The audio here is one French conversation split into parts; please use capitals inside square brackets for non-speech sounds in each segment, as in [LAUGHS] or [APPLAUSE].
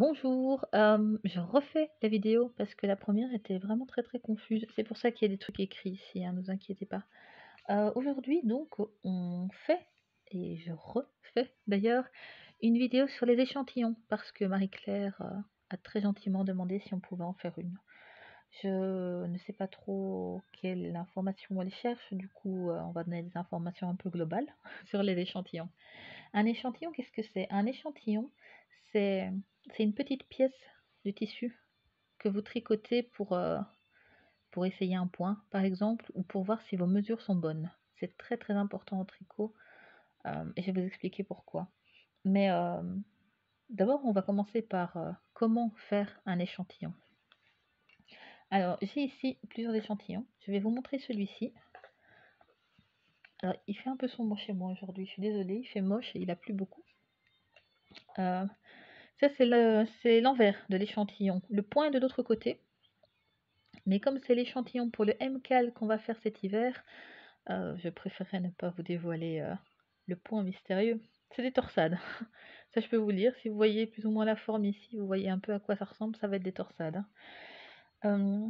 Bonjour, hem, je refais la vidéo parce que la première était vraiment très, très confuse. C'est pour ça qu'il y a des trucs écrits ici, hein, ne vous inquiétez pas. Heu, aujourd'hui donc, on fait et je refais d'ailleurs une vidéo sur les échantillons parce que Marie-Claire, heu, a très gentiment demandé si on pouvait en faire une. Je ne sais pas trop quelle information elle cherche, du coup, on va donner des informations un peu globales [LAUGHS] sur les échantillons. Un échantillon, qu'est-ce que c'est? Un échantillon, c'est une petite pièce de tissu que vous tricotez pour, euh, pour essayer un point, par exemple, ou pour voir si vos mesures sont bonnes. C'est très très important au tricot euh, et je vais vous expliquer pourquoi. Mais euh, d'abord, on va commencer par comment faire un échantillon. Alors, j'ai ici plusieurs échantillons. Je vais vous montrer celui-ci. Alors, il fait un peu sombre chez moi aujourd'hui, je suis désolée, il fait moche et il a plu beaucoup. Ça, c'est l'envers de l'échantillon. Le point est de l'autre côté. Mais comme c'est l'échantillon pour le MCAL qu'on va faire cet hiver, euh, je préférerais ne pas vous dévoiler euh, le point mystérieux. C'est des torsades. [LAUGHS] ça, je peux vous le dire. Si vous voyez plus ou moins la forme ici, vous voyez un peu à quoi ça ressemble, ça va être des torsades. Hein. Euh,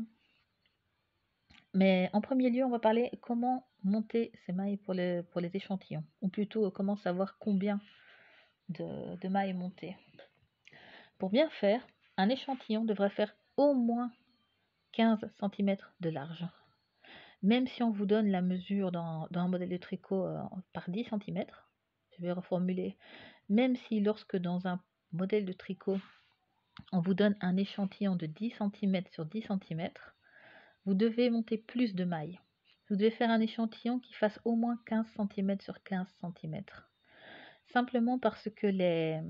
mais en premier lieu, on va parler comment monter ces mailles pour les, pour les échantillons. Ou plutôt, comment savoir combien de, de mailles monter. Pour bien faire, un échantillon devrait faire au moins 15 cm de large. Même si on vous donne la mesure dans, un modèle de tricot euh, par 10 cm, je vais reformuler, même si lorsque dans un modèle de tricot, on vous donne un échantillon de 10 cm sur 10 cm, vous devez monter plus de mailles. Vous devez faire un échantillon qui fasse au moins 15 cm sur 15 cm. Simplement parce que les,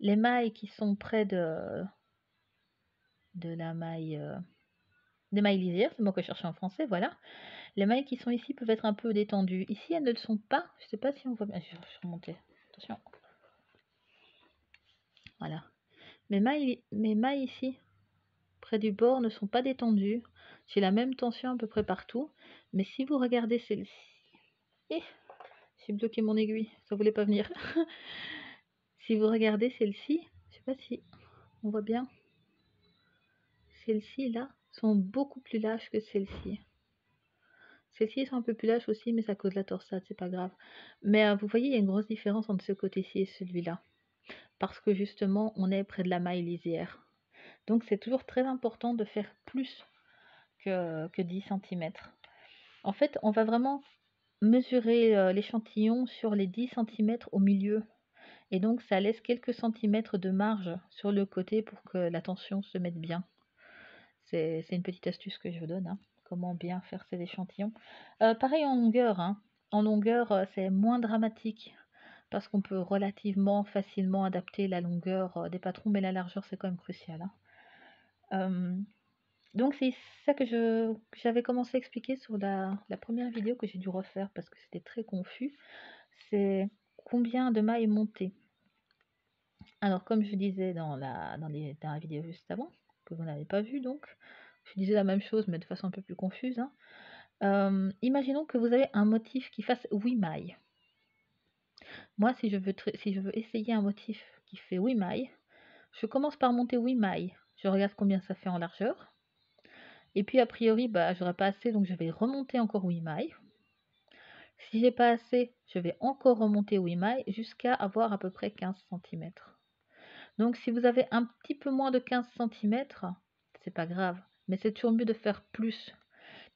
les mailles qui sont près de, de la maille, euh, des mailles lisières, c'est moi que je cherchais en français, voilà. Les mailles qui sont ici peuvent être un peu détendues. Ici, elles ne le sont pas. Je ne sais pas si on voit bien. Je vais remonter. Attention. Voilà. Mes mailles, mes mailles ici, près du bord, ne sont pas détendues. J'ai la même tension à peu près partout. Mais si vous regardez celle-ci... Eh, j'ai bloqué mon aiguille. Ça voulait pas venir. [LAUGHS] Si vous regardez celle-ci, je sais pas si on voit bien, celles-ci là sont beaucoup plus lâches que celles-ci. Celles-ci sont un peu plus lâches aussi, mais ça cause la torsade, c'est pas grave. Mais euh, vous voyez, il y a une grosse différence entre ce côté-ci et celui-là. Parce que justement, on est près de la maille lisière. Donc c'est toujours très important de faire plus que, que 10 cm. En fait, on va vraiment mesurer euh, l'échantillon sur les 10 cm au milieu et donc ça laisse quelques centimètres de marge sur le côté pour que la tension se mette bien. C'est une petite astuce que je vous donne, hein. comment bien faire ces échantillons. Euh, pareil en longueur, hein. en longueur euh, c'est moins dramatique parce qu'on peut relativement facilement adapter la longueur euh, des patrons, mais la largeur c'est quand même crucial. Hein. donc c'est ça que j'avais commencé à expliquer sur la, la première vidéo que j'ai dû refaire parce que c'était très confus. C'est combien de mailles monter Alors, comme je disais dans la, la vidéo juste avant, que vous n'avez pas vu donc, je disais la même chose mais de façon un peu plus confuse. Hein. Euh, imaginons que vous avez un motif qui fasse 8 mailles. Moi, si je, veux si je veux essayer un motif qui fait 8 mailles, je commence par monter 8 mailles. Je regarde combien ça fait en largeur. Et puis, a priori, bah, j'aurai pas assez, donc je vais remonter encore 8 mailles. Si j'ai pas assez, je vais encore remonter 8 mailles jusqu'à avoir à peu près 15 cm. Donc si vous avez un petit peu moins de 15 cm, c'est pas grave, mais c'est toujours mieux de faire plus.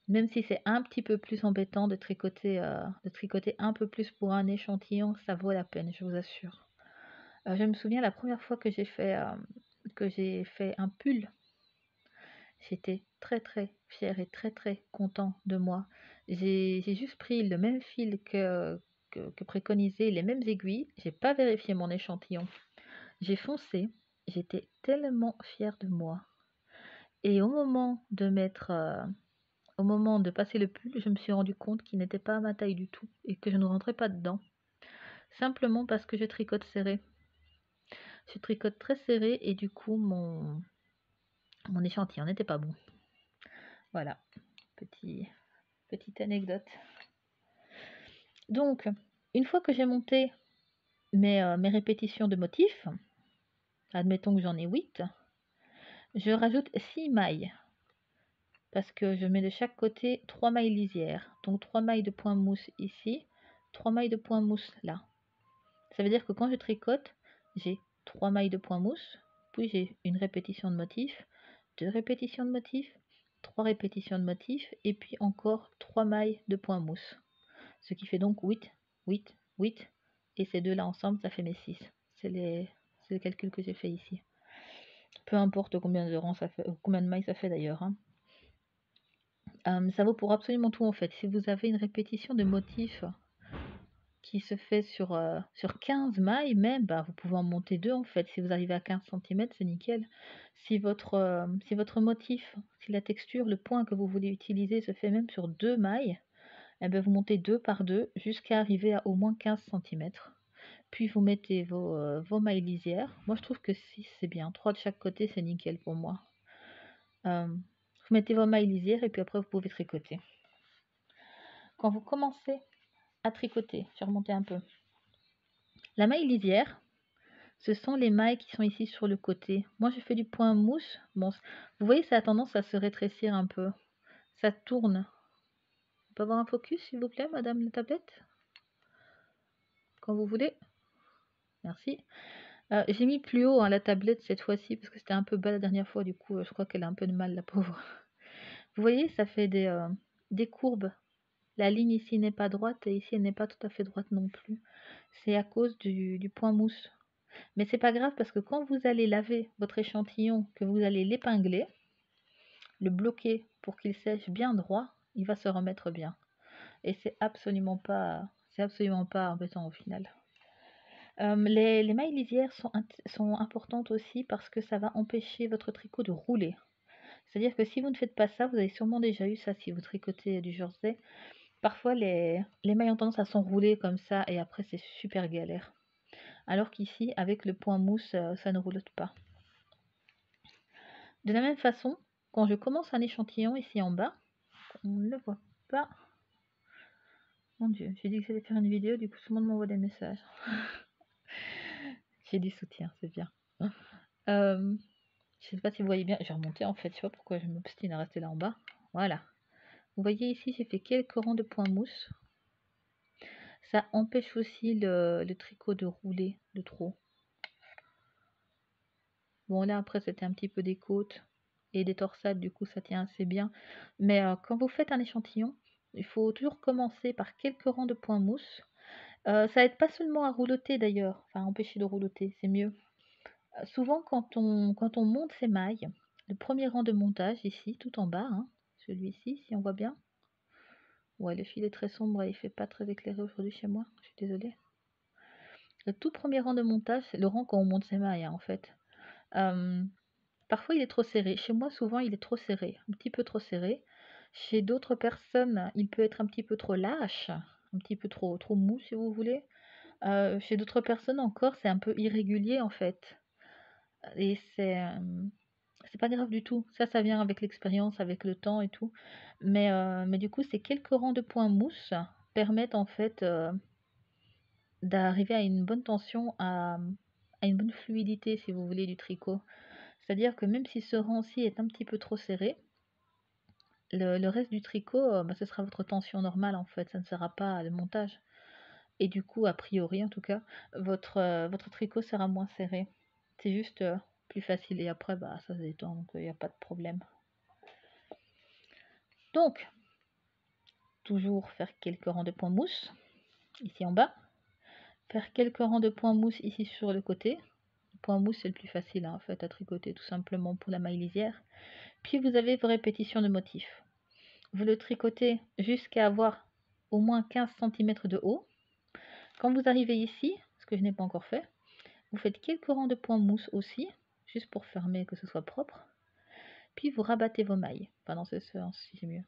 Même si c'est un petit peu plus embêtant de tricoter, euh, un peu plus pour un échantillon, ça vaut la peine, je vous assure. Euh, je me souviens la première fois que j'ai fait, euh, fait un pull, j'étais très très fière et très très content de moi. J'ai juste pris le même fil que, que, préconisé, les mêmes aiguilles. J'ai pas vérifié mon échantillon. J'ai foncé. J'étais tellement fière de moi. Et au moment de mettre, euh, au moment de passer le pull, je me suis rendu compte qu'il n'était pas à ma taille du tout et que je ne rentrais pas dedans. Simplement parce que je tricote serré. Je tricote très serré et du coup mon, mon échantillon n'était pas bon. Voilà, petit, petite anecdote. Donc, une fois que j'ai monté mes, euh, répétitions de motifs, admettons que j'en ai 8, je rajoute 6 mailles parce que je mets de chaque côté 3 mailles lisières. Donc 3 mailles de point mousse ici, 3 mailles de point mousse là. Ça veut dire que quand je tricote, j'ai 3 mailles de point mousse, puis j'ai une répétition de motif, deux répétitions de motif, trois répétitions de motif, et puis encore 3 mailles de point mousse. Ce qui fait donc 8, 8, 8, et ces deux-là ensemble, ça fait mes 6. C'est le calcul que j'ai fait ici. Peu importe combien de rangs ça fait, combien de mailles ça fait d'ailleurs. Hein. Euh, ça vaut pour absolument tout en fait. Si vous avez une répétition de motifs qui se fait sur, euh, sur 15 mailles même, bah, vous pouvez en monter deux en fait. Si vous arrivez à 15 cm, c'est nickel. Si votre, euh, si votre motif, si la texture, le point que vous voulez utiliser se fait même sur deux mailles, eh bien, vous montez deux par deux jusqu'à arriver à au moins 15 cm. Puis vous mettez vos, vos mailles lisières. Moi je trouve que 6 c'est bien. 3 de chaque côté c'est nickel pour moi. Vous mettez vos mailles lisières et puis après vous pouvez tricoter. Quand vous commencez à tricoter, je vais un peu. La maille lisière, ce sont les mailles qui sont ici sur le côté. Moi je fais du point mousse. Bon, vous voyez ça a tendance à se rétrécir un peu. Ça tourne. On peut avoir un focus s'il vous plaît, madame la tablette? Quand vous voulez. Merci. Euh, j'ai mis plus haut hein, la tablette cette fois-ci parce que c'était un peu bas la dernière fois. Du coup, euh, je crois qu'elle a un peu de mal, la pauvre. Vous voyez, ça fait des, euh, des courbes. La ligne ici n'est pas droite et ici elle n'est pas tout à fait droite non plus. C'est à cause du, point mousse. Mais c'est pas grave parce que quand vous allez laver votre échantillon, que vous allez l'épingler, le bloquer pour qu'il sèche bien droit, il va se remettre bien. Et c'est absolument pas, c'est absolument pas embêtant au final. Euh, les, mailles lisières sont, sont importantes aussi parce que ça va empêcher votre tricot de rouler. C'est-à-dire que si vous ne faites pas ça, vous avez sûrement déjà eu ça si vous tricotez du jersey. Parfois, les, les mailles ont tendance à s'enrouler comme ça et après, c'est super galère. Alors qu'ici, avec le point mousse, euh, ça ne roule pas. De la même façon, quand je commence un échantillon ici en bas, on ne le voit pas. Mon dieu, j'ai dit que j'allais faire une vidéo, du coup tout le monde m'envoie des messages. [LAUGHS] j'ai du soutien, c'est bien. Euh, je sais pas si vous voyez bien. J'ai remonté en fait. Je sais pas pourquoi je m'obstine à rester là en bas. Voilà. Vous voyez ici, j'ai fait quelques rangs de points mousse. Ça empêche aussi le, tricot de rouler de trop. Bon là après c'était un petit peu des côtes et des torsades, du coup ça tient assez bien. Mais euh, quand vous faites un échantillon, il faut toujours commencer par quelques rangs de points mousse. Euh, ça aide pas seulement à rouloter d'ailleurs, enfin empêcher de rouloter, c'est mieux souvent quand on, monte ces mailles, le premier rang de montage ici, tout en bas, hein, celui-ci, si on voit bien. Ouais, le fil est très sombre et il fait pas très éclairé aujourd'hui chez moi, je suis désolée. Le tout premier rang de montage, c'est le rang quand on monte ses mailles, hein, en fait. parfois, il est trop serré. Chez moi, souvent, il est trop serré, un petit peu trop serré. Chez d'autres personnes, il peut être un petit peu trop lâche, un petit peu trop, trop mou, si vous voulez. Euh, chez d'autres personnes encore, c'est un peu irrégulier, en fait. Et c'est c'est pas grave du tout. Ça, ça vient avec l'expérience, avec le temps et tout. Mais, mais du coup, ces quelques rangs de points mousse permettent en fait d'arriver à une bonne tension, à, une bonne fluidité, si vous voulez, du tricot. C'est-à-dire que même si ce rang-ci est un petit peu trop serré, le, reste du tricot, bah, ce sera votre tension normale en fait, ça ne sera pas le montage. Et du coup, a priori en tout cas, votre, votre tricot sera moins serré. C'est juste euh, plus facile et après bah ça se détend donc il n'y a pas de problème. Donc, toujours faire quelques rangs de points mousse ici en bas. Faire quelques rangs de points mousse ici sur le côté. Le point mousse c'est le plus facile hein, en fait à tricoter tout simplement pour la maille lisière. Puis vous avez vos répétitions de motifs. Vous le tricotez jusqu'à avoir au moins 15 cm de haut. Quand vous arrivez ici, ce que je n'ai pas encore fait, vous faites quelques rangs de points mousse aussi, juste pour fermer que ce soit propre. Puis vous rabattez vos mailles. Pendant ce sens, si c'est mieux.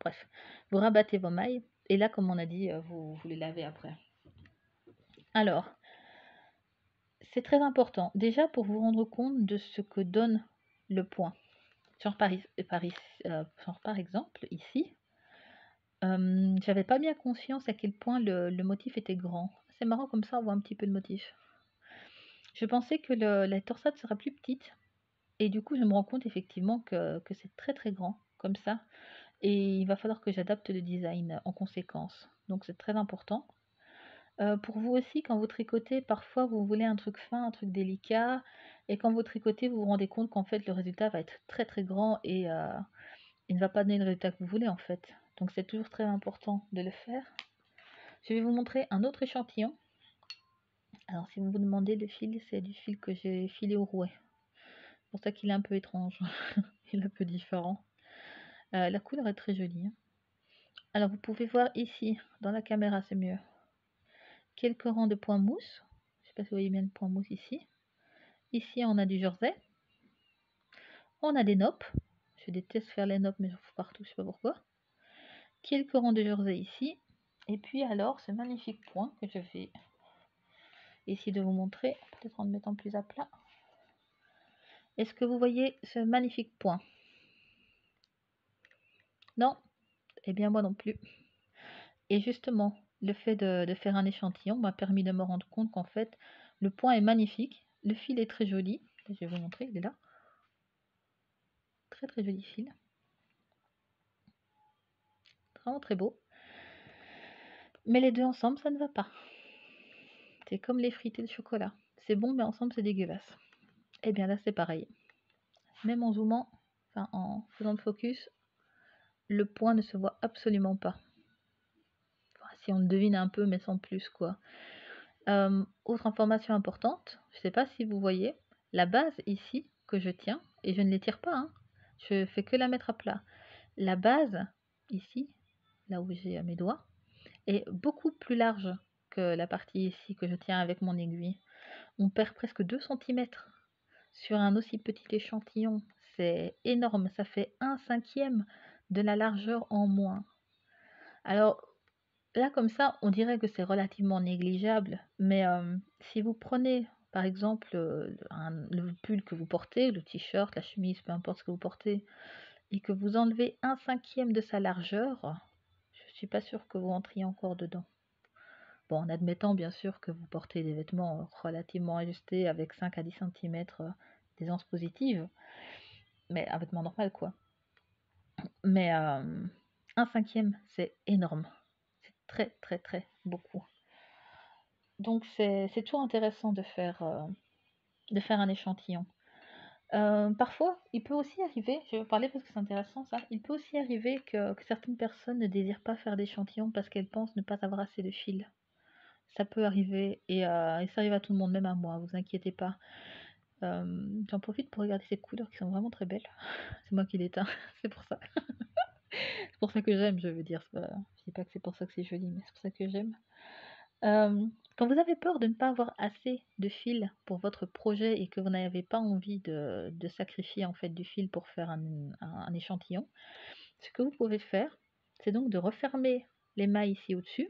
Bref, vous rabattez vos mailles. Et là, comme on a dit, euh, vous, les lavez après. Alors, c'est très important. Déjà pour vous rendre compte de ce que donne le point. Genre par, euh, par exemple, ici, euh, j'avais pas bien conscience à quel point le motif était grand. C'est marrant comme ça, on voit un petit peu de motif. Je pensais que la torsade sera plus petite et du coup, je me rends compte effectivement que c'est très, très grand comme ça et il va falloir que j'adapte le design en conséquence. Donc c'est très important. Heu, pour vous aussi, quand vous tricotez, parfois vous voulez un truc fin, un truc délicat et quand vous tricotez, vous vous rendez compte qu'en fait le résultat va être très, très grand et heu, il ne va pas donner le résultat que vous voulez en fait. Donc c'est toujours très important de le faire. Je vais vous montrer un autre échantillon. Alors si vous vous demandez le fil, c'est du fil que j'ai filé au rouet. C'est pour ça qu'il est un peu étrange. [LAUGHS] il est un peu différent. Euh, la couleur est très jolie. hein. Alors vous pouvez voir ici, dans la caméra c'est mieux, quelques rangs de points mousse. Je sais pas si vous voyez bien le point mousse ici. Ici on a du jersey. On a des noppes. Je déteste faire les noppes mais j'en fous partout, je sais pas pourquoi. Quelques rangs de jersey ici. Et puis alors ce magnifique point que je vais essayer de vous montrer, peut-être en le mettant plus à plat. Est-ce que vous voyez ce magnifique point? Non? Eh bien moi non plus. Et justement, le fait de, faire un échantillon m'a permis de me rendre compte qu'en fait, le point est magnifique, le fil est très joli. Je vais vous montrer, il est là. Très très joli fil. Vraiment très beau. Mais les deux ensemble, ça ne va pas. C'est comme les frites le chocolat. C'est bon, mais ensemble, c'est dégueulasse. Et bien là, c'est pareil. Même en zoomant, enfin en faisant le focus, le point ne se voit absolument pas. Si on devine un peu, mais sans plus, quoi. Euh, autre information importante, je ne sais pas si vous voyez, la base ici que je tiens, et je ne l'étire pas, hein, je fais que la mettre à plat. La base ici, là où j'ai mes doigts, est beaucoup plus large la partie ici que je tiens avec mon aiguille. On perd presque 2 cm sur un aussi petit échantillon. C'est énorme, ça fait un cinquième de la largeur en moins. Alors là comme ça, on dirait que c'est relativement négligeable, mais euh, si vous prenez par exemple euh, un- le pull que vous portez, le t-shirt, la chemise, peu importe ce que vous portez, et que vous enlevez un cinquième de sa largeur, je suis pas sûre que vous entriez encore dedans. Bon, en admettant bien sûr que vous portez des vêtements euh, relativement ajustés avec 5 à 10 cm d'aisance positive, mais un vêtement normal quoi. Mais euh, un cinquième, c'est énorme. C'est très très très beaucoup. Donc c'est toujours intéressant de faire, euh, de faire un échantillon. Euh, parfois, il peut aussi arriver, je vais parler parce que c'est intéressant ça, il peut aussi arriver que, que certaines personnes ne désirent pas faire d'échantillon parce qu'elles pensent ne pas avoir assez de fil. Ça peut arriver et, euh, et ça arrive à tout le monde, même à moi, vous inquiétez pas. J'en profite pour regarder ces couleurs qui sont vraiment très belles. [LAUGHS] C'est moi qui les teins, [LAUGHS] c'est pour ça. [LAUGHS] c'est pour ça que j'aime, je veux dire. Pas, je dis pas que c'est pour ça que c'est joli, mais c'est pour ça que j'aime. Quand vous avez peur de ne pas avoir assez de fil pour votre projet et que vous n'avez pas envie de, sacrifier en fait du fil pour faire un échantillon, ce que vous pouvez faire, c'est donc de refermer les mailles ici au-dessus,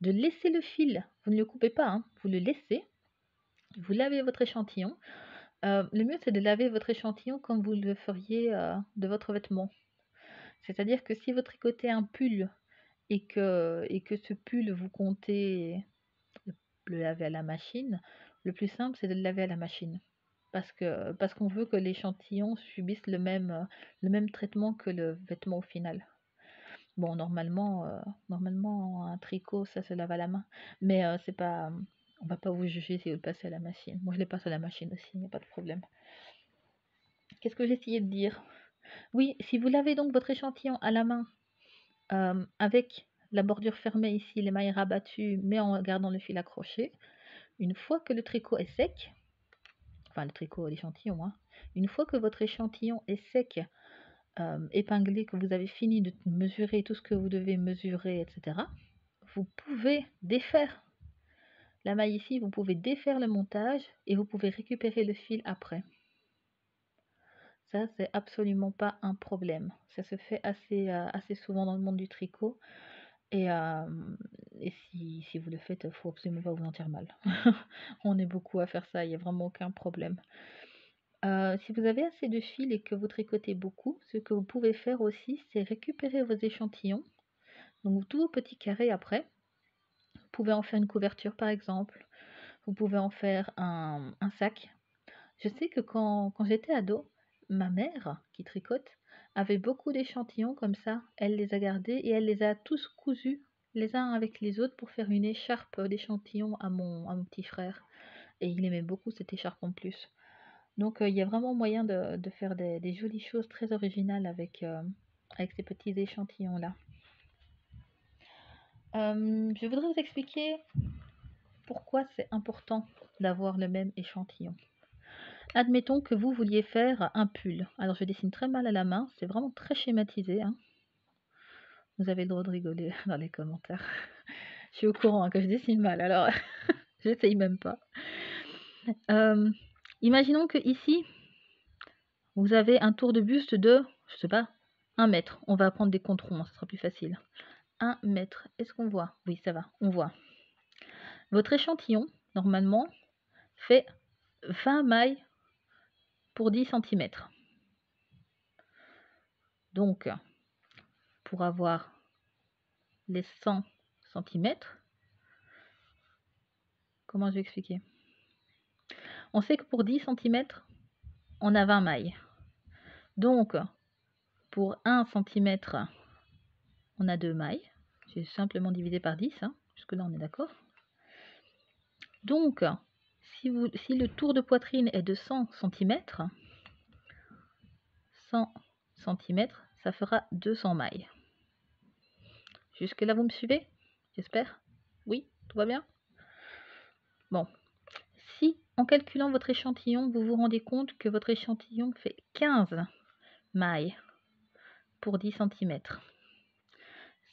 de laisser le fil, vous ne le coupez pas, hein, vous le laissez, vous lavez votre échantillon. Euh, le mieux c'est de laver votre échantillon comme vous le feriez euh, de votre vêtement. C'est-à-dire que si vous tricotez un pull et que, ce pull vous comptez le laver à la machine, le plus simple c'est de le laver à la machine. Parce que parce qu'on veut que l'échantillon subisse le même, le même traitement que le vêtement au final. Bon, normalement, euh, normalement un tricot ça se lave à la main, mais euh, c'est pas, on va pas vous juger si vous le passez à la machine. Moi je les passe à la machine aussi, il n'y a pas de problème. Qu'est-ce que j'essayais de dire? Oui, si vous lavez donc votre échantillon à la main euh, avec la bordure fermée ici, les mailles rabattues, mais en gardant le fil accroché, une fois que le tricot est sec, enfin le tricot, l'échantillon, hein, une fois que votre échantillon est sec, épinglé, que vous avez fini de mesurer tout ce que vous devez mesurer, etc., vous pouvez défaire la maille ici, vous pouvez défaire le montage et vous pouvez récupérer le fil après. Ça, c'est absolument pas un problème. Ça se fait assez, euh, assez souvent dans le monde du tricot. Et, et si, si vous le faites, il faut absolument pas vous sentir mal. [LAUGHS] On est beaucoup à faire ça, il n'y a vraiment aucun problème. Euh, si vous avez assez de fil et que vous tricotez beaucoup, ce que vous pouvez faire aussi, c'est récupérer vos échantillons, donc tous vos petits carrés après. Vous pouvez en faire une couverture par exemple. vous pouvez en faire un, sac. Je sais que quand, quand j'étais ado, ma mère, qui tricote, avait beaucoup d'échantillons comme ça. Elle les a gardés et elle les a tous cousus les uns avec les autres pour faire une écharpe d'échantillons à mon, à mon petit frère. Et il aimait beaucoup cette écharpe en plus. Donc il y a vraiment moyen de, faire des, jolies choses très originales avec, ces petits échantillons-là. Je voudrais vous expliquer pourquoi c'est important d'avoir le même échantillon. Admettons que vous vouliez faire un pull. Alors je dessine très mal à la main, c'est vraiment très schématisé. Hein. Vous avez le droit de rigoler [LAUGHS] dans les commentaires. je suis au courant hein, que je dessine mal, alors [LAUGHS] j'essaye même pas. Imaginons que ici, vous avez un tour de buste de, je sais pas, 1 mètre. On va prendre des contrôles, ce sera plus facile. 1 mètre. Est-ce qu'on voit? Oui, ça va, on voit. Votre échantillon, normalement, fait 20 mailles pour 10 cm. Donc, pour avoir les 100 cm, comment je vais expliquer? On sait que pour 10 cm, on a 20 mailles. Donc, pour 1 cm, on a 2 mailles. J'ai simplement divisé par 10. Hein. Jusque-là, on est d'accord. Donc, si, si le tour de poitrine est de 100 cm, 100 cm, ça fera 200 mailles. Jusque là, vous me suivez? J'espère? Oui? Tout va bien? Bon. En calculant votre échantillon, vous vous rendez compte que votre échantillon fait 15 mailles pour 10 cm,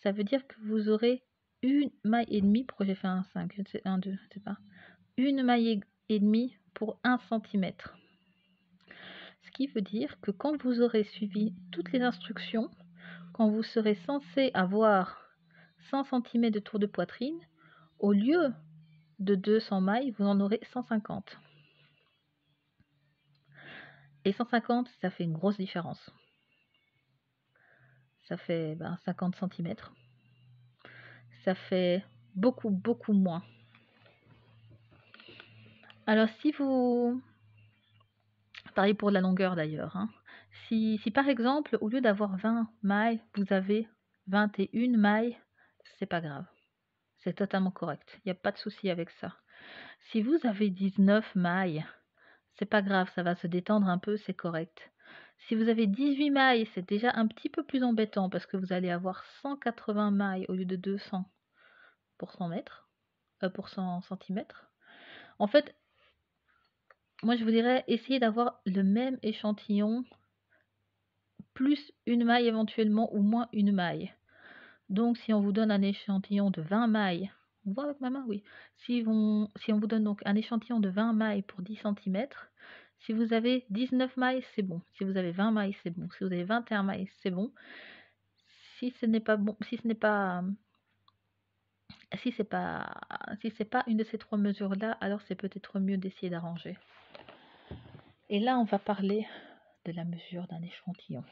ça veut dire que vous aurez une maille et demie, pourquoi j'ai fait un 5 Je ne sais, 1, 2, je pas une maille et demie pour 1 cm. Ce qui veut dire que quand vous aurez suivi toutes les instructions, quand vous serez censé avoir 100 cm de tour de poitrine, au lieu de 200 mailles, vous en aurez 150. Et 150, ça fait une grosse différence. Ça fait ben, 50 cm. Ça fait beaucoup, beaucoup moins. Alors si vous... Pareil pour la longueur d'ailleurs. Hein. Si, si, par exemple, au lieu d'avoir 20 mailles, vous avez 21 mailles, c'est pas grave. C'est totalement correct. Il n'y a pas de souci avec ça. Si vous avez 19 mailles, c'est pas grave, ça va se détendre un peu, c'est correct. Si vous avez 18 mailles, c'est déjà un petit peu plus embêtant parce que vous allez avoir 180 mailles au lieu de 200 pour 100 mètres, euh, pour 100 cm. En fait, moi je vous dirais essayez d'avoir le même échantillon plus une maille éventuellement ou moins une maille. Donc si on vous donne un échantillon de 20 mailles, on voit avec ma main, oui. Si, on, vous donne donc un échantillon de 20 mailles pour 10 cm, si vous avez 19 mailles, c'est bon. Si vous avez 20 mailles, c'est bon. Si vous avez 21 mailles, c'est bon. Si ce n'est pas bon, si ce n'est pas si c'est pas si c'est pas une de ces trois mesures là, alors c'est peut-être mieux d'essayer d'arranger. Et là, on va parler de la mesure d'un échantillon.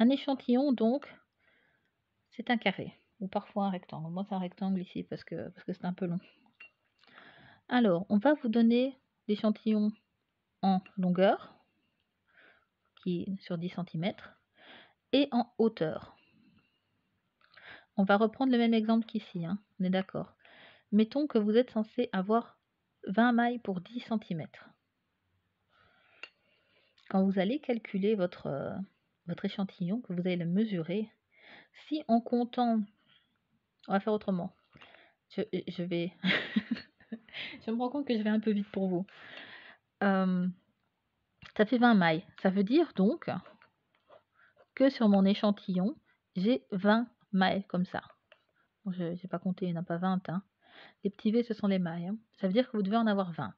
Un échantillon, donc, c'est un carré, ou parfois un rectangle. Moi, c'est un rectangle ici parce que parce que c'est un peu long. Alors, on va vous donner l'échantillon en longueur, qui est sur 10 cm, et en hauteur. On va reprendre le même exemple qu'ici, hein, on est d'accord. Mettons que vous êtes censé avoir 20 mailles pour 10 cm. Quand vous allez calculer votre, euh, votre échantillon, que vous allez le mesurer, si en comptant, on va faire autrement, je, vais, [LAUGHS] je me rends compte que je vais un peu vite pour vous. Euh, ça fait 20 mailles. Ça veut dire donc que sur mon échantillon, j'ai 20 mailles comme ça. je n'ai pas compté, il n'y en a pas 20. Hein. Les petits V, ce sont les mailles. Hein. Ça veut dire que vous devez en avoir 20.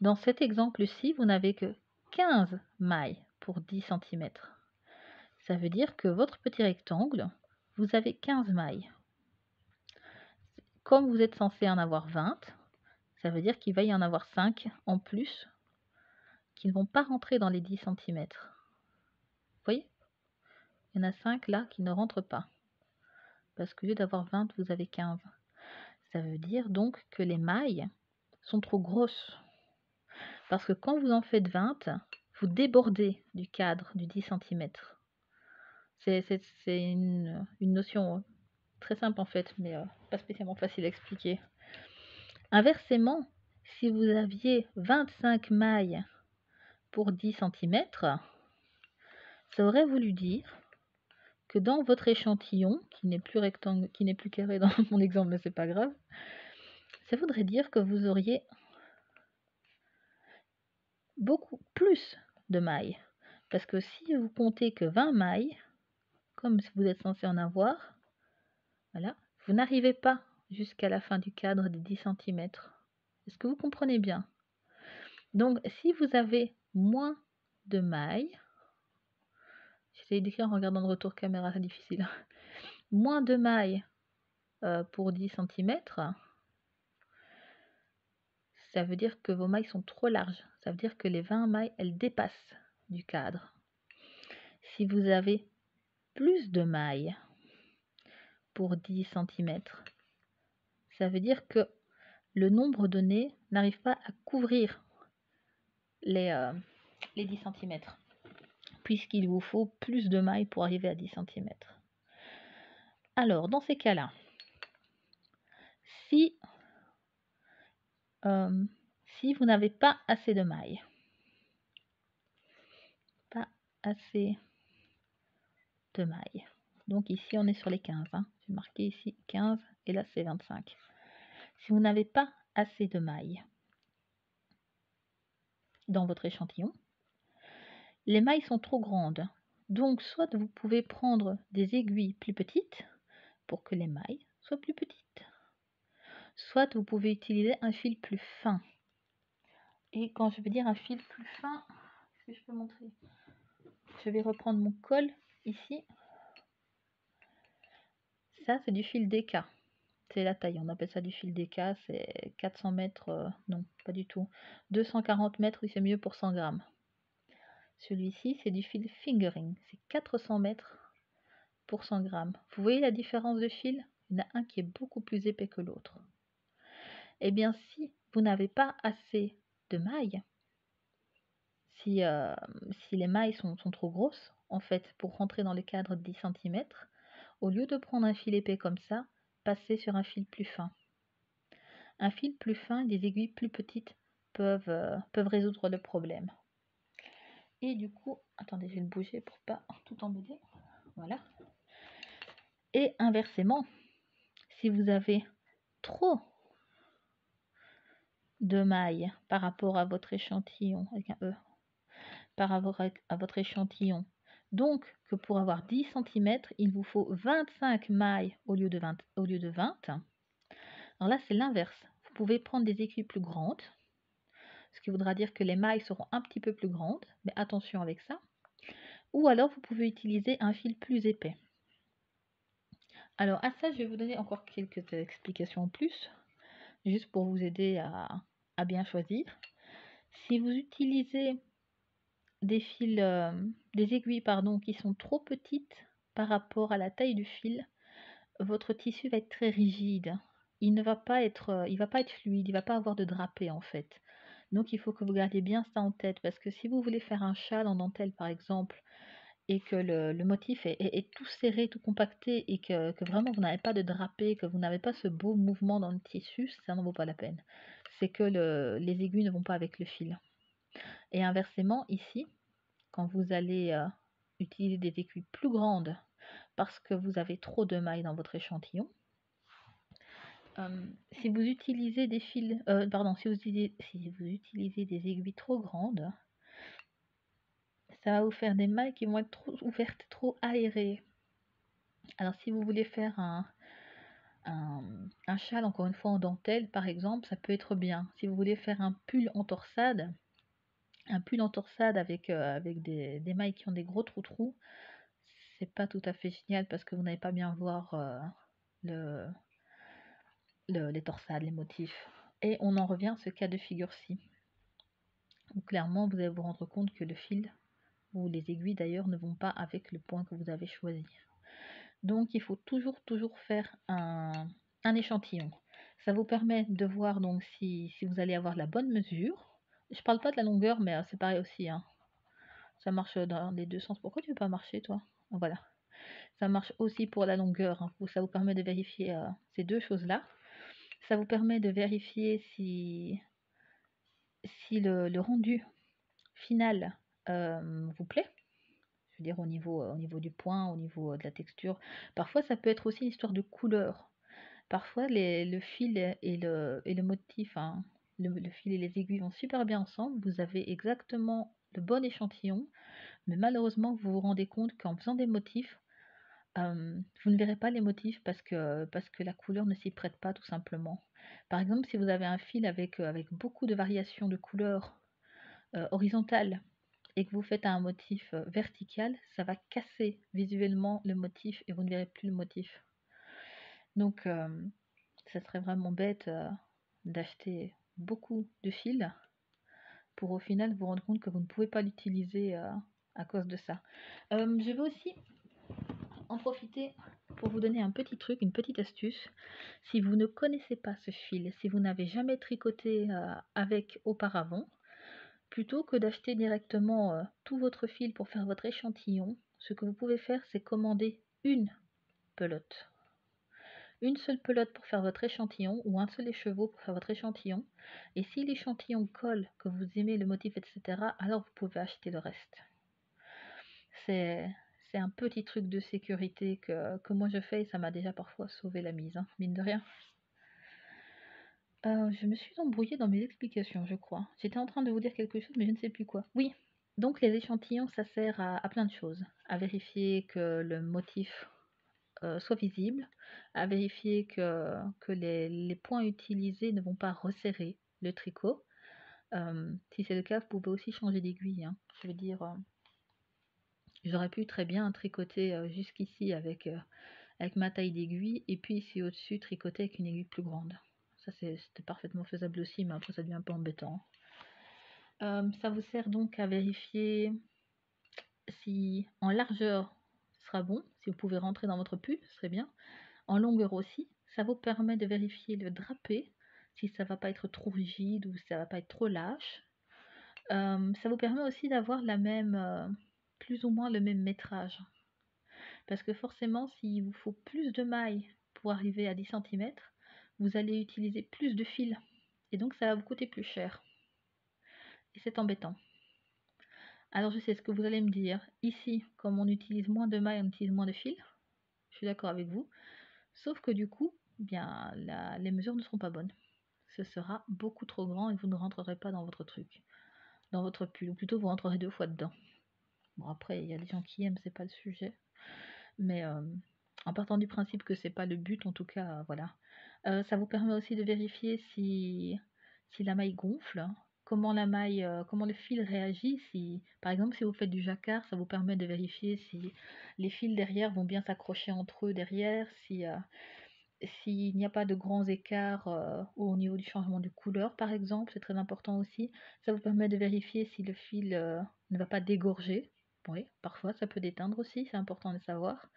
Dans cet exemple-ci, vous n'avez que 15 mailles pour 10 cm. Ça veut dire que votre petit rectangle, vous avez 15 mailles. Comme vous êtes censé en avoir 20, ça veut dire qu'il va y en avoir 5 en plus qui ne vont pas rentrer dans les 10 cm. Vous voyez? Il y en a 5 là qui ne rentrent pas. Parce que lieu d'avoir 20, vous avez 15. Ça veut dire donc que les mailles sont trop grosses. Parce que quand vous en faites 20, vous débordez du cadre du 10 cm. C'est une, une, notion très simple en fait, mais euh, pas spécialement facile à expliquer. Inversement, si vous aviez 25 mailles pour 10 cm, ça aurait voulu dire que dans votre échantillon, qui n'est plus rectangle, qui n'est plus carré dans mon exemple, mais c'est pas grave, ça voudrait dire que vous auriez beaucoup plus de mailles. Parce que si vous comptez que 20 mailles, comme vous êtes censé en avoir, voilà, vous n'arrivez pas jusqu'à la fin du cadre des 10 cm. Est-ce que vous comprenez bien? Donc, si vous avez moins de mailles, j'essaie d'écrire en regardant le retour caméra, c'est difficile. moins de mailles euh, pour 10 cm, ça veut dire que vos mailles sont trop larges. Ça veut dire que les 20 mailles, elles dépassent du cadre. Si vous avez plus de mailles pour 10 cm, ça veut dire que le nombre donné n'arrive pas à couvrir les, euh, les 10 cm, puisqu'il vous faut plus de mailles pour arriver à 10 cm. Alors, dans ces cas-là, si euh, si vous n'avez pas assez de mailles. Pas assez de mailles. Donc ici, on est sur les 15. Hein. J'ai marqué ici 15 et là, c'est 25. Si vous n'avez pas assez de mailles dans votre échantillon, les mailles sont trop grandes. Donc, soit vous pouvez prendre des aiguilles plus petites pour que les mailles soient plus petites soit vous pouvez utiliser un fil plus fin. Et quand je veux dire un fil plus fin, je peux montrer? Je vais reprendre mon col ici. Ça, c'est du fil DK. C'est la taille, on appelle ça du fil DK, c'est 400 mètres, euh, non, pas du tout. 240 mètres, c'est mieux pour 100 grammes. Celui-ci, c'est du fil fingering, c'est 400 mètres pour 100 grammes. Vous voyez la différence de fil? Il y en a un qui est beaucoup plus épais que l'autre. Eh bien, si vous n'avez pas assez de mailles, si, euh, les mailles sont, trop grosses, en fait, pour rentrer dans les cadres de 10 cm, au lieu de prendre un fil épais comme ça, passez sur un fil plus fin. Un fil plus fin des aiguilles plus petites peuvent, euh, peuvent résoudre le problème. Et du coup, attendez, je vais le bouger pour pas tout embêter. Voilà. Et inversement, si vous avez trop de mailles par rapport à votre échantillon, E, par rapport à votre échantillon. Donc, que pour avoir 10 cm, il vous faut 25 mailles au lieu de 20. Au lieu de 20. Alors là, c'est l'inverse. Vous pouvez prendre des aiguilles plus grandes, ce qui voudra dire que les mailles seront un petit peu plus grandes, mais attention avec ça. Ou alors, vous pouvez utiliser un fil plus épais. Alors, à ça, je vais vous donner encore quelques explications en plus juste pour vous aider à, bien choisir. Si vous utilisez des fils, euh, des aiguilles pardon, qui sont trop petites par rapport à la taille du fil, votre tissu va être très rigide. Il ne va pas être, euh, il va pas être fluide, il va pas avoir de drapé en fait. Donc il faut que vous gardiez bien ça en tête parce que si vous voulez faire un châle en dentelle par exemple et que le, motif est, tout serré, tout compacté, et que, vraiment vous n'avez pas de drapé, que vous n'avez pas ce beau mouvement dans le tissu, ça n'en vaut pas la peine. C'est que les aiguilles ne vont pas avec le fil. Et inversement, ici, quand vous allez euh, utiliser des aiguilles plus grandes parce que vous avez trop de mailles dans votre échantillon, euh, si vous utilisez des fils, euh, pardon, si vous, si vous utilisez des aiguilles trop grandes, ça va vous faire des mailles qui vont être trop ouvertes, trop aérées. Alors si vous voulez faire un, un, châle, encore une fois en dentelle par exemple, ça peut être bien. Si vous voulez faire un pull en torsade, un pull en torsade avec, euh, avec des, mailles qui ont des gros trous-trous, c'est pas tout à fait génial parce que vous n'allez pas bien voir euh, le, les torsades, les motifs. Et on en revient à ce cas de figure-ci. Clairement, vous allez vous rendre compte que le fil ou les aiguilles d'ailleurs ne vont pas avec le point que vous avez choisi. Donc il faut toujours toujours faire un, échantillon. Ça vous permet de voir donc si, vous allez avoir la bonne mesure. Je parle pas de la longueur, mais c'est pareil aussi. Hein. Ça marche dans les deux sens. Pourquoi tu veux pas marcher, toi? Voilà. Ça marche aussi pour la longueur. Hein. Ça vous permet de vérifier ces deux choses-là. Ça vous permet de vérifier si, si le, rendu final vous plaît. Je veux dire au niveau, au niveau du point, au niveau de la texture. Parfois, ça peut être aussi une histoire de couleur. Parfois, le fil et le, et le motif, hein, le, fil et les aiguilles vont super bien ensemble. Vous avez exactement le bon échantillon, mais malheureusement, vous vous rendez compte qu'en faisant des motifs, vous ne verrez pas les motifs parce que, parce que la couleur ne s'y prête pas tout simplement. Par exemple, si vous avez un fil avec, avec beaucoup de variations de couleurs horizontales et que vous faites un motif vertical, ça va casser visuellement le motif et vous ne verrez plus le motif. Donc, ça serait vraiment bête d'acheter beaucoup de fils pour au final vous rendre compte que vous ne pouvez pas l'utiliser à cause de ça. je vais aussi en profiter pour vous donner un petit truc, une petite astuce. Si vous ne connaissez pas ce fil, si vous n'avez jamais tricoté avec auparavant, plutôt que d'acheter directement tout votre fil pour faire votre échantillon, ce que vous pouvez faire, c'est commander une pelote. Une seule pelote pour faire votre échantillon ou un seul écheveau pour faire votre échantillon. Et si l'échantillon colle, que vous aimez le motif, etc., alors vous pouvez acheter le reste. C'est un petit truc de sécurité que, que moi je fais et ça m'a déjà parfois sauvé la mise, hein, mine de rien. Euh, je me suis embrouillée dans mes explications, je crois. J'étais en train de vous dire quelque chose, mais je ne sais plus quoi. Oui, donc les échantillons, ça sert à, plein de choses. À vérifier que le motif euh, soit visible, à vérifier que, les, points utilisés ne vont pas resserrer le tricot. Euh, si c'est le cas, vous pouvez aussi changer d'aiguille. Hein. Je veux dire, J'aurais pu très bien tricoter jusqu'ici avec, avec ma taille d'aiguille et puis ici au-dessus tricoter avec une aiguille plus grande. Ça c'était parfaitement faisable aussi, mais après ça devient un peu embêtant. Euh, ça vous sert donc à vérifier si en largeur ce sera bon, si vous pouvez rentrer dans votre pull, ce serait bien. En longueur aussi, ça vous permet de vérifier le drapé, si ça va pas être trop rigide ou si ça va pas être trop lâche. ça vous permet aussi d'avoir la même plus ou moins le même métrage. Parce que forcément, s'il vous faut plus de mailles pour arriver à 10 cm, vous allez utiliser plus de fils. Et donc ça va vous coûter plus cher. Et c'est embêtant. Alors je sais ce que vous allez me dire. Ici, comme on utilise moins de mailles, on utilise moins de fils. Je suis d'accord avec vous. Sauf que du coup, bien, les mesures ne seront pas bonnes. Ce sera beaucoup trop grand et vous ne rentrerez pas dans votre truc. Dans votre pull. Ou plutôt vous rentrerez deux fois dedans. Bon, après, il y a des gens qui aiment, c'est pas le sujet. Mais euh, en partant du principe que c'est pas le but, en tout cas, voilà. Euh, ça vous permet aussi de vérifier si, si la maille gonfle, comment la maille, euh, comment le fil réagit. Si, par exemple, si vous faites du jacquard, ça vous permet de vérifier si les fils derrière vont bien s'accrocher entre eux derrière, si s'il n'y a pas de grands écarts au niveau du changement de couleur, par exemple, c'est très important aussi. Ça vous permet de vérifier si le fil ne va pas dégorger. Oui, parfois ça peut déteindre aussi, c'est important de savoir.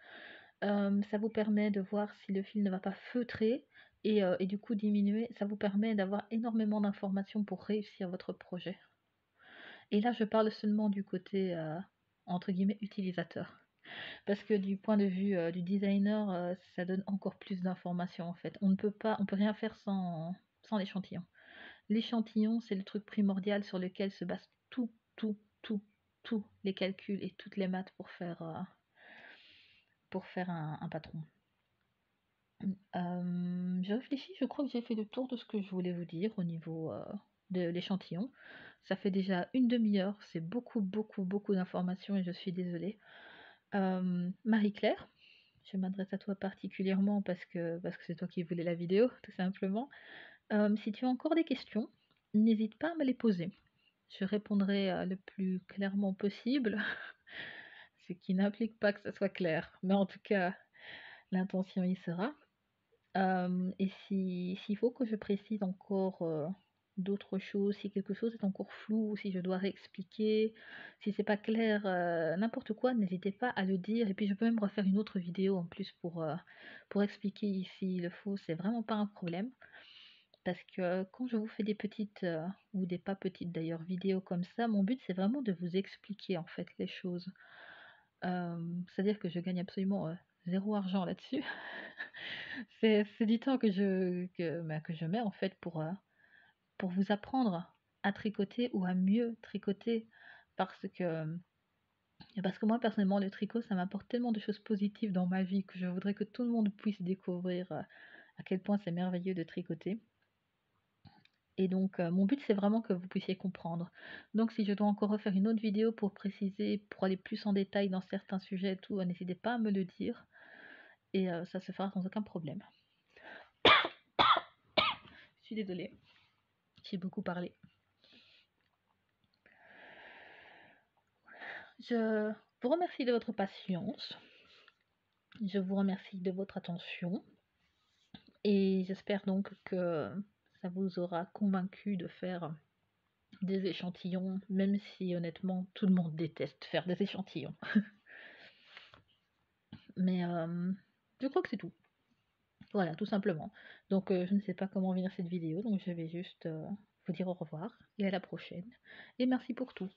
ça vous permet de voir si le fil ne va pas feutrer et, et du coup diminuer. Ça vous permet d'avoir énormément d'informations pour réussir votre projet. Et là, je parle seulement du côté, entre guillemets, utilisateur. Parce que du point de vue du designer, ça donne encore plus d'informations en fait. On ne peut pas, on peut rien faire sans, sans l'échantillon. L'échantillon, c'est le truc primordial sur lequel se base tout, tout, tout, tous les calculs et toutes les maths pour faire, euh, pour faire un, patron. Euh, je réfléchis, je crois que j'ai fait le tour de ce que je voulais vous dire au niveau euh, de l'échantillon. Ça fait déjà une demi-heure, c'est beaucoup, beaucoup, beaucoup d'informations et je suis désolée. Marie-Claire, je m'adresse à toi particulièrement parce que parce que c'est toi qui voulais la vidéo, [LAUGHS] tout simplement. si tu as encore des questions, n'hésite pas à me les poser. Je répondrai euh, le plus clairement possible, [LAUGHS] ce qui n'implique pas que ce soit clair, mais en tout cas, l'intention y sera. Et s'il faut que je précise encore euh, d'autres choses, si quelque chose est encore flou, si je dois réexpliquer, si c'est pas clair, euh, n'importe quoi, n'hésitez pas à le dire. Et puis je peux même refaire une autre vidéo en plus pour, pour expliquer ici le faux, c'est vraiment pas un problème. Parce que quand je vous fais des petites, euh, ou des pas petites d'ailleurs, vidéos comme ça, mon but c'est vraiment de vous expliquer en fait les choses. Euh, c'est-à-dire que je gagne absolument euh, zéro argent là-dessus. [LAUGHS] c'est, du temps que je, que, bah, que je mets en fait pour, pour vous apprendre à tricoter ou à mieux tricoter. Parce que, parce que moi personnellement, le tricot ça m'apporte tellement de choses positives dans ma vie que je voudrais que tout le monde puisse découvrir à quel point c'est merveilleux de tricoter. Et donc, euh, mon but, c'est vraiment que vous puissiez comprendre. Donc, si je dois encore refaire une autre vidéo pour préciser, pour aller plus en détail dans certains sujets et tout, euh, n'hésitez pas à me le dire. Et euh, ça se fera sans aucun problème. [COUGHS] je suis désolée. J'ai beaucoup parlé. Je vous remercie de votre patience. Je vous remercie de votre attention. Et j'espère donc que ça vous aura convaincu de faire des échantillons, même si honnêtement tout le monde déteste faire des échantillons. [LAUGHS] Mais euh, je crois que c'est tout. Voilà, tout simplement. Donc euh, je ne sais pas comment venir cette vidéo, donc je vais juste euh, vous dire au revoir et à la prochaine. Et merci pour tout.